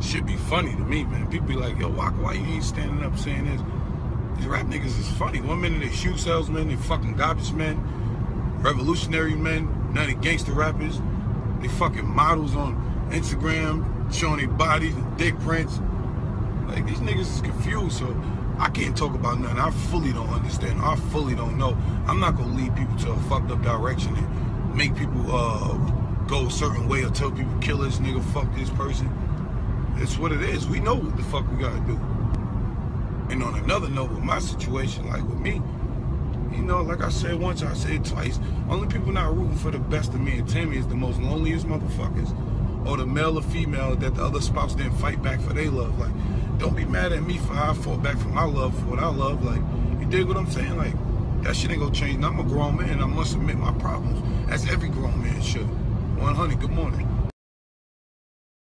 should be funny to me, man. People be like, yo, why, why you ain't standing up saying this? These rap niggas is funny. One minute they shoe salesmen, they fucking garbage men, revolutionary men, none of gangster rappers. They fucking models on Instagram, showing their bodies dick prints. Like these niggas is confused, so I can't talk about nothing. I fully don't understand. I fully don't know. I'm not gonna lead people to a fucked up direction and make people uh, go a certain way or tell people kill this nigga, fuck this person. It's what it is. We know what the fuck we gotta do. And on another note, with my situation, like with me, you know, like I said once, I said twice, only people not rooting for the best of me and Tammy is the most loneliest motherfuckers. Or the male or female that the other spouse didn't fight back for their love. Like, don't be mad at me for how I fought back for my love, for what I love. Like, you dig what I'm saying? Like, that shit ain't gonna change. I'm a grown man. I must admit my problems, as every grown man should. 100, good morning.